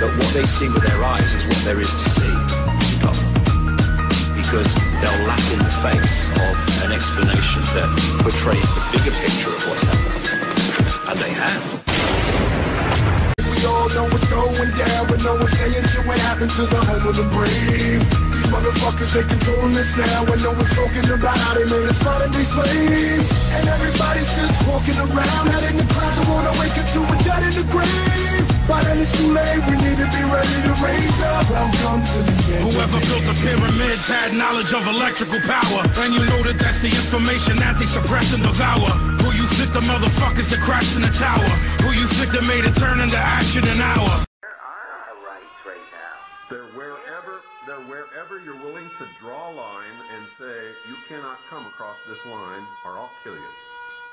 that what they see with their eyes is what there is to see. Stop. Because they'll laugh in the face of an explanation that portrays the bigger picture of what's happening. And they have. We all know what's going down, but no one's saying shit what happened to the home of the brave. These motherfuckers, they controlling us now, no one's talking about how they made us be slaves. And everybody's just walking around, heading the clouds, wanna wake up to a dead in the grave. By then it's too late, we need to be ready to raise up. Welcome to the end. Whoever built the pyramids had knowledge of electrical power. And you know that that's the information that they suppress and devour. Who you think the motherfuckers that crashed in the tower? Who you think that made it turn into action in an hour? They're wherever they're wherever you're willing to draw a line and say you cannot come across this line or I'll kill you.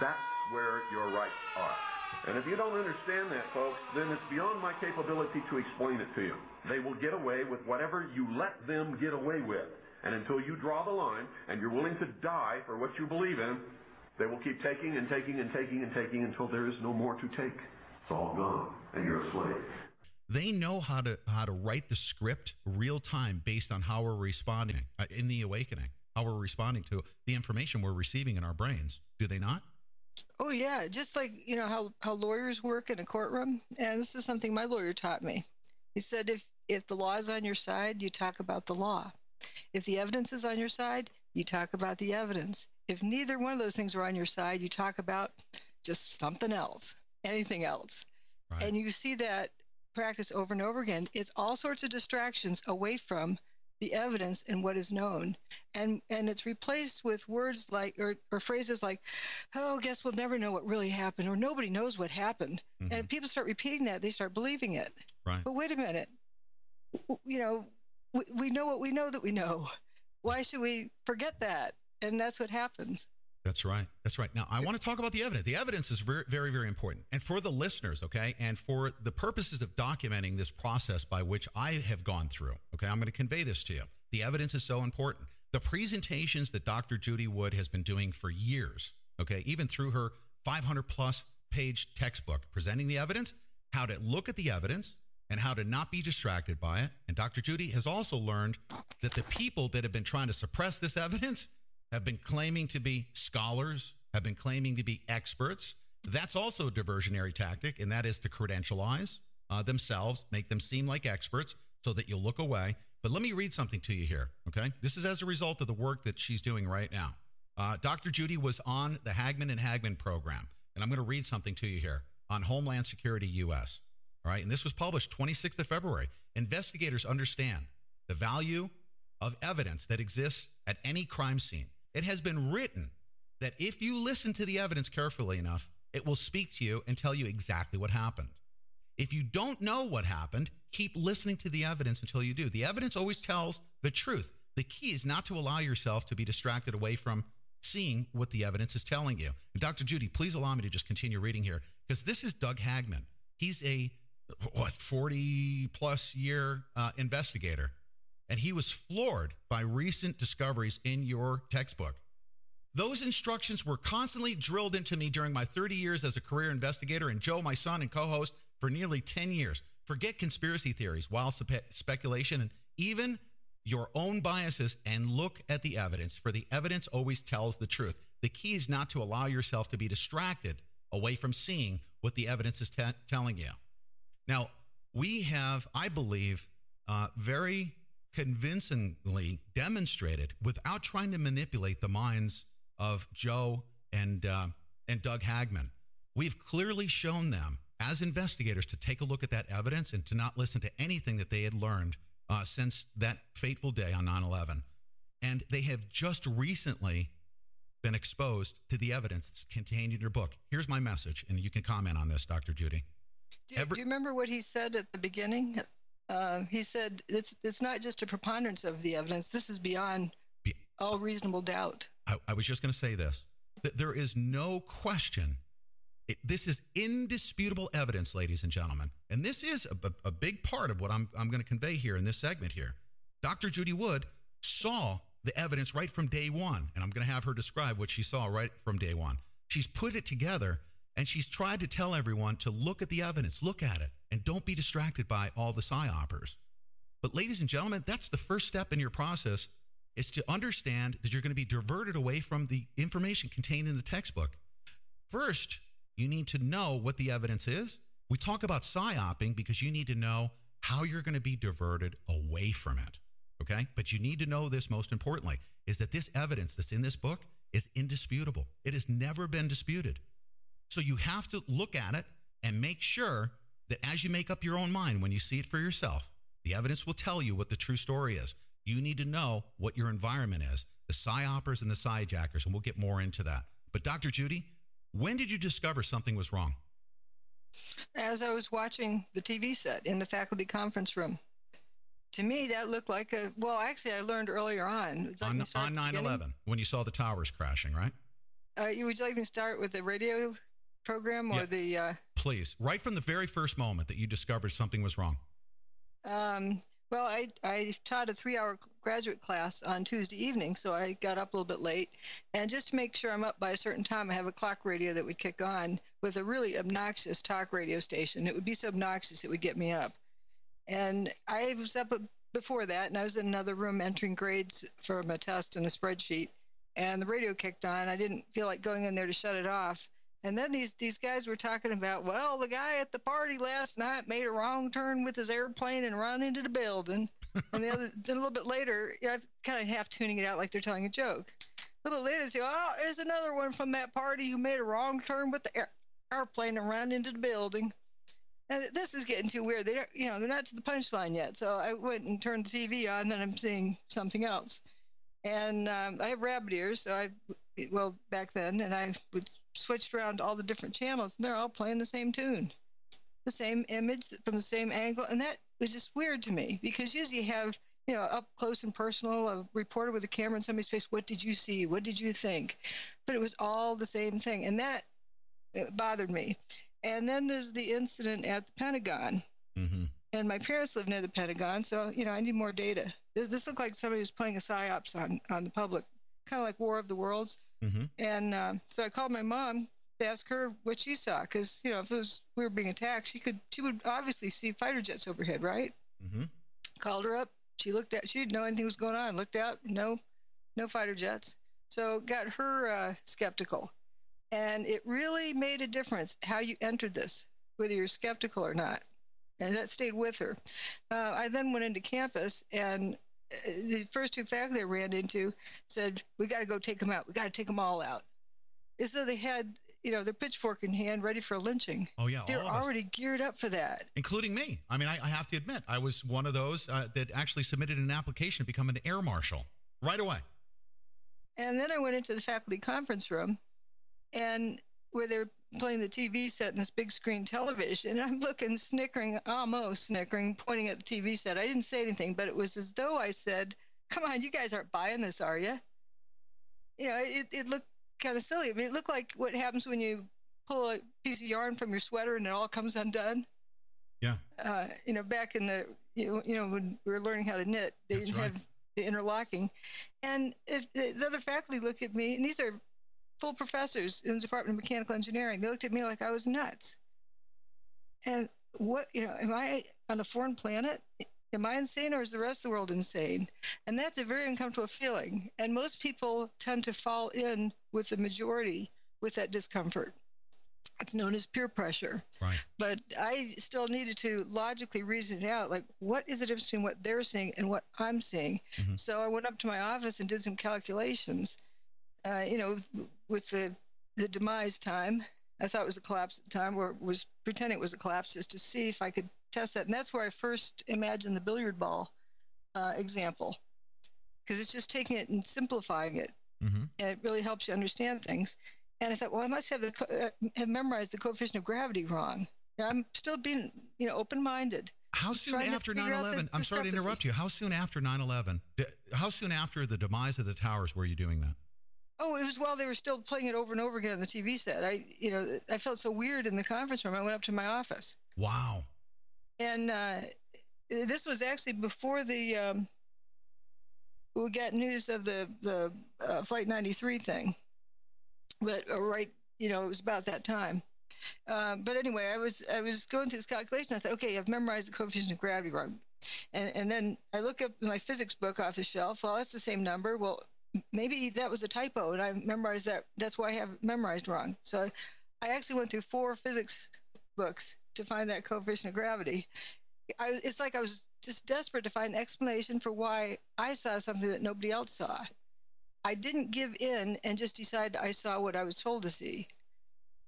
That's where your rights are. And if you don't understand that, folks, then it's beyond my capability to explain it to you. They will get away with whatever you let them get away with. And until you draw the line and you're willing to die for what you believe in, they will keep taking and taking and taking and taking until there is no more to take. It's all gone, and you're a slave. They know how to how to write the script real time based on how we're responding uh, in the awakening, how we're responding to the information we're receiving in our brains. Do they not? Oh yeah, just like you know how how lawyers work in a courtroom, and this is something my lawyer taught me. He said if if the law is on your side, you talk about the law. If the evidence is on your side, you talk about the evidence. If neither one of those things are on your side, you talk about just something else, anything else. Right. And you see that practice over and over again. It's all sorts of distractions away from the evidence and what is known. And and it's replaced with words like or, or phrases like, oh, guess we'll never know what really happened, or nobody knows what happened. And mm-hmm. if people start repeating that, they start believing it. Right. But wait a minute. W- You know, we, we know what we know that we know. Why should we forget that? And that's what happens. That's right. That's right. Now, I want to talk about the evidence. The evidence is very, very, very important. And for the listeners, okay, and for the purposes of documenting this process by which I have gone through, okay, I'm going to convey this to you. The evidence is so important. The presentations that Dr. Judy Wood has been doing for years, okay, even through her 500 plus page textbook presenting the evidence, how to look at the evidence and how to not be distracted by it. And Dr. Judy has also learned that the people that have been trying to suppress this evidence have been claiming to be scholars, have been claiming to be experts. That's also a diversionary tactic, and that is to credentialize uh, themselves, make them seem like experts so that you'll look away. But let me read something to you here, okay? This is as a result of the work that she's doing right now. Uh, Dr. Judy was on the Hagmann and Hagmann program, and I'm going to read something to you here on Homeland Security US. All right, and this was published 26th of February. Investigators understand the value of evidence that exists at any crime scene. It has been written that if you listen to the evidence carefully enough, it will speak to you and tell you exactly what happened. If you don't know what happened, keep listening to the evidence until you do. The evidence always tells the truth. The key is not to allow yourself to be distracted away from seeing what the evidence is telling you. And Dr. Judy, please allow me to just continue reading here because this is Doug Hagmann. He's a what 40 plus year uh, investigator and he was floored by recent discoveries in your textbook. Those instructions were constantly drilled into me during my 30 years as a career investigator, and Joe, my son and co host, for nearly 10 years. Forget conspiracy theories, wild spe- speculation, and even your own biases, and look at the evidence, for the evidence always tells the truth. The key is not to allow yourself to be distracted away from seeing what the evidence is te- telling you. Now, we have, I believe, uh, very convincingly demonstrated without trying to manipulate the minds of Joe and uh, and Doug Hagmann. We've clearly shown them as investigators to take a look at that evidence and to not listen to anything that they had learned uh, since that fateful day on 9/11. And they have just recently been exposed to the evidence that's contained in your book. Here's my message, and you can comment on this, Dr. Judy. Do, do you remember what he said at the beginning? Uh, he said it's it's not just a preponderance of the evidence. This is beyond all reasonable doubt. I, I was just going to say this that there is no question. It, this is indisputable evidence, ladies and gentlemen. And this is a, a, a big part of what I'm, I'm going to convey here in this segment here. Dr. Judy Wood saw the evidence right from day one. And I'm going to have her describe what she saw right from day one. She's put it together and she's tried to tell everyone to look at the evidence, look at it, and don't be distracted by all the psyopers. But, ladies and gentlemen, that's the first step in your process is to understand that you're going to be diverted away from the information contained in the textbook. First, you need to know what the evidence is. We talk about psyoping because you need to know how you're going to be diverted away from it. Okay. But you need to know this most importantly is that this evidence that's in this book is indisputable. It has never been disputed. So you have to look at it and make sure that as you make up your own mind, when you see it for yourself, the evidence will tell you what the true story is. You need to know what your environment is, the psyopers and the psyjackers, and we'll get more into that. But Dr. Judy, when did you discover something was wrong? As I was watching the TV set in the faculty conference room. To me, that looked like a well. Actually, I learned earlier on. Like on, on 9/11, when you saw the towers crashing, right? Uh, you would like me to start with the radio program or yeah. the? Uh, Please, right from the very first moment that you discovered something was wrong. Um, well, I, I taught a three hour graduate class on Tuesday evening, so I got up a little bit late. And just to make sure I'm up by a certain time, I have a clock radio that would kick on with a really obnoxious talk radio station. It would be so obnoxious it would get me up. And I was up before that, and I was in another room entering grades from a test and a spreadsheet. And the radio kicked on. I didn't feel like going in there to shut it off. And then these these guys were talking about, well, the guy at the party last night made a wrong turn with his airplane and run into the building. and the other, then a little bit later, you know, I'm kind of half tuning it out like they're telling a joke. A little bit later, they say, oh, there's another one from that party who made a wrong turn with the air, airplane and ran into the building. And this is getting too weird. They don't, you know, they're not to the punchline yet. So I went and turned the TV on, and then I'm seeing something else. And um, I have rabbit ears, so I, well, back then, and I would switched around all the different channels, and they're all playing the same tune, the same image from the same angle, and that was just weird to me because usually you have you know up close and personal a reporter with a camera in somebody's face. What did you see? What did you think? But it was all the same thing, and that bothered me. And then there's the incident at the Pentagon. Mm-hmm. And my parents live near the Pentagon, so you know I need more data. This, this looked like somebody was playing a psyops on on the public, kind of like War of the Worlds. Mm-hmm. And uh, so I called my mom to ask her what she saw, because you know if it was we were being attacked, she could she would obviously see fighter jets overhead, right? Mm-hmm. Called her up. She looked at. She didn't know anything was going on. Looked out. No, no fighter jets. So got her uh, skeptical, and it really made a difference how you entered this, whether you're skeptical or not. And that stayed with her. Uh, I then went into campus and the first two faculty I ran into said, "We got to go take them out. We got to take them all out." As though they had, you know, their pitchfork in hand, ready for a lynching. Oh yeah, they're already geared up for that. Including me. I mean, I, I have to admit, I was one of those uh, that actually submitted an application to become an air marshal right away. And then I went into the faculty conference room, and where they're playing the TV set in this big screen television. And I'm looking, snickering, almost snickering, pointing at the TV set. I didn't say anything, but it was as though I said, Come on, you guys aren't buying this, are you? You know, it, it looked kind of silly. I mean, it looked like what happens when you pull a piece of yarn from your sweater and it all comes undone. Yeah. Uh, you know, back in the, you know, when we were learning how to knit, they That's didn't right. have the interlocking. And it, the other faculty look at me, and these are full professors in the Department of Mechanical Engineering. They looked at me like I was nuts. And what, you know, am I on a foreign planet? Am I insane or is the rest of the world insane? And that's a very uncomfortable feeling. And most people tend to fall in with the majority with that discomfort. It's known as peer pressure. Right. But I still needed to logically reason it out like, what is the difference between what they're seeing and what I'm seeing? Mm-hmm. So I went up to my office and did some calculations uh, you know, with the the demise time, I thought it was a collapse at the time, or was pretending it was a collapse just to see if I could test that. And that's where I first imagined the billiard ball uh, example, because it's just taking it and simplifying it, mm-hmm. and it really helps you understand things. And I thought, well, I must have the uh, have memorized the coefficient of gravity wrong. I'm still being, you know, open-minded. How soon after 9/11? I'm sorry to interrupt you. How soon after 9/11? How soon after the demise of the towers were you doing that? Oh, it was while they were still playing it over and over again on the TV set. I, you know, I felt so weird in the conference room. I went up to my office. Wow. And uh, this was actually before the um, we got news of the the uh, Flight 93 thing, but uh, right, you know, it was about that time. Um, but anyway, I was I was going through this calculation. I thought, okay, I've memorized the coefficient of gravity wrong, and and then I look up my physics book off the shelf. Well, that's the same number. Well, maybe that was a typo, and I memorized that. That's why I have memorized wrong. So I actually went through four physics books to find that coefficient of gravity. I, it's like I was just desperate to find an explanation for why I saw something that nobody else saw. I didn't give in and just decide I saw what I was told to see.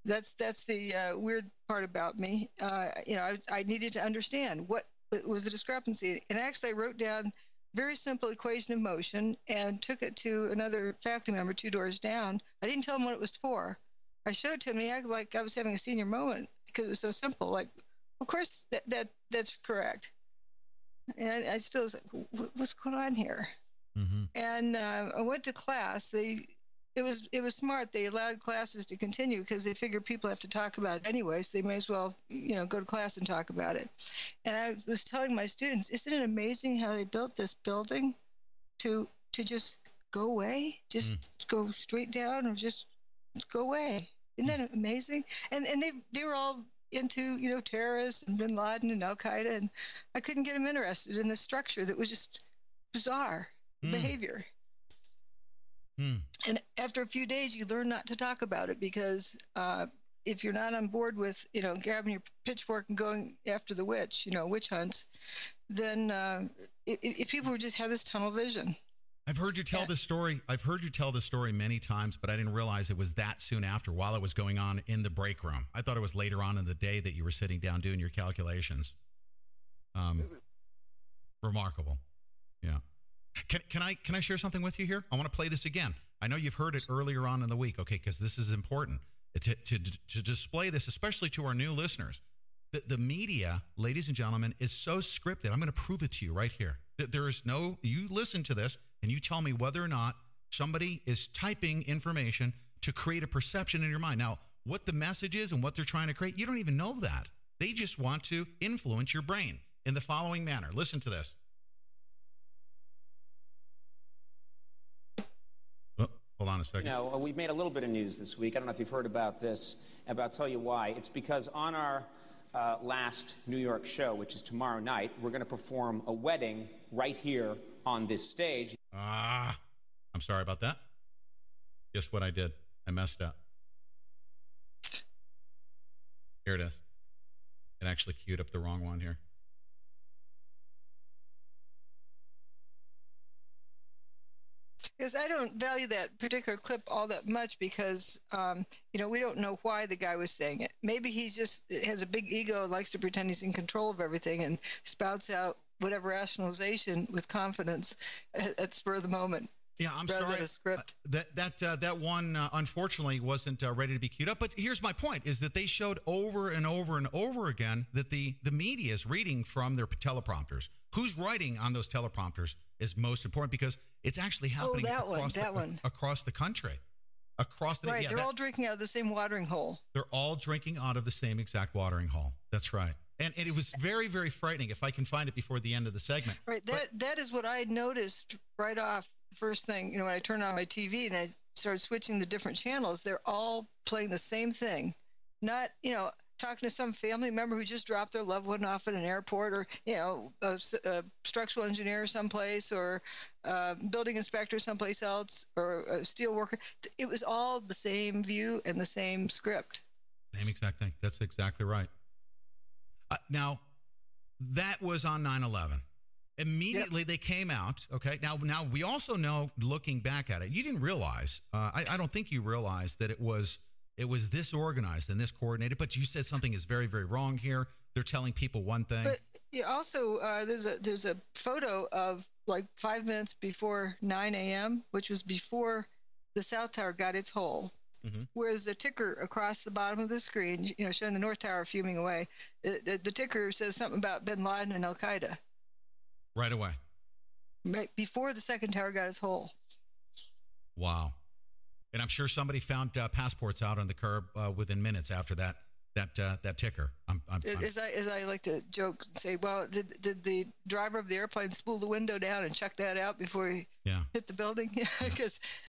That's that's the uh, weird part about me. Uh, you know, I, I needed to understand what was the discrepancy, and actually I wrote down very simple equation of motion and took it to another faculty member two doors down. I didn't tell him what it was for. I showed it to him. He acted like I was having a senior moment because it was so simple. Like, of course that, that that's correct. And I, I still was like, what's going on here? Mm-hmm. And uh, I went to class. They it was it was smart. They allowed classes to continue because they figured people have to talk about it anyway, so they may as well you know go to class and talk about it. And I was telling my students, isn't it amazing how they built this building to to just go away, just mm. go straight down, or just go away? Isn't that amazing? And and they they were all into you know terrorists and Bin Laden and Al Qaeda, and I couldn't get them interested in the structure that was just bizarre mm. behavior. Mm. And after a few days, you learn not to talk about it because uh, if you're not on board with, you know, grabbing your pitchfork and going after the witch, you know, witch hunts, then uh, if, if people would just have this tunnel vision. I've heard you tell this story. I've heard you tell this story many times, but I didn't realize it was that soon after while it was going on in the break room. I thought it was later on in the day that you were sitting down doing your calculations. Um, remarkable. Yeah. Can, can I can I share something with you here? I want to play this again. I know you've heard it earlier on in the week, okay, because this is important to, to, to display this, especially to our new listeners. The, the media, ladies and gentlemen, is so scripted. I'm going to prove it to you right here. That there is no, you listen to this and you tell me whether or not somebody is typing information to create a perception in your mind. Now, what the message is and what they're trying to create, you don't even know that. They just want to influence your brain in the following manner. Listen to this. Hold on a second. You know, uh, we've made a little bit of news this week. I don't know if you've heard about this, but I'll tell you why. It's because on our uh, last New York show, which is tomorrow night, we're going to perform a wedding right here on this stage. Ah, I'm sorry about that. Guess what I did? I messed up. Here it is. It actually queued up the wrong one here. Because I don't value that particular clip all that much because, um, you know, we don't know why the guy was saying it. Maybe he just has a big ego, likes to pretend he's in control of everything, and spouts out whatever rationalization with confidence at, at spur of the moment. Yeah, I'm sorry. Uh, that that uh, that one uh, unfortunately wasn't uh, ready to be queued up. But here's my point: is that they showed over and over and over again that the the media is reading from their teleprompters. Who's writing on those teleprompters is most important because it's actually oh, happening oh, that across one, the, that one. across the country. Across the right, yeah, they're that, all drinking out of the same watering hole. They're all drinking out of the same exact watering hole. That's right. And, and it was very, very frightening. If I can find it before the end of the segment. Right. That but, that is what I noticed right off first thing, you know, when I turned on my TV and I started switching the different channels, they're all playing the same thing. Not, you know, talking to some family member who just dropped their loved one off at an airport or, you know, a, a structural engineer someplace or a building inspector someplace else or a steel worker. It was all the same view and the same script. Same exact thing. That's exactly right. Uh, now, that was on 9 11. Immediately yep. they came out. Okay. Now, now we also know, looking back at it, you didn't realize. Uh, I, I, don't think you realized that it was it was this organized and this coordinated. But you said something is very, very wrong here. They're telling people one thing. But also, uh, there's a there's a photo of like five minutes before 9 a.m., which was before the South Tower got its hole. Mm-hmm. Whereas the ticker across the bottom of the screen, you know, showing the North Tower fuming away, the, the, the ticker says something about Bin Laden and Al Qaeda. Right away. Before the second tower got its hole. Wow. And I'm sure somebody found uh, passports out on the curb uh, within minutes after that that uh, that ticker. I'm, I'm, as I as I like to joke and say, well, did, did the driver of the airplane spool the window down and check that out before he yeah. hit the building? Because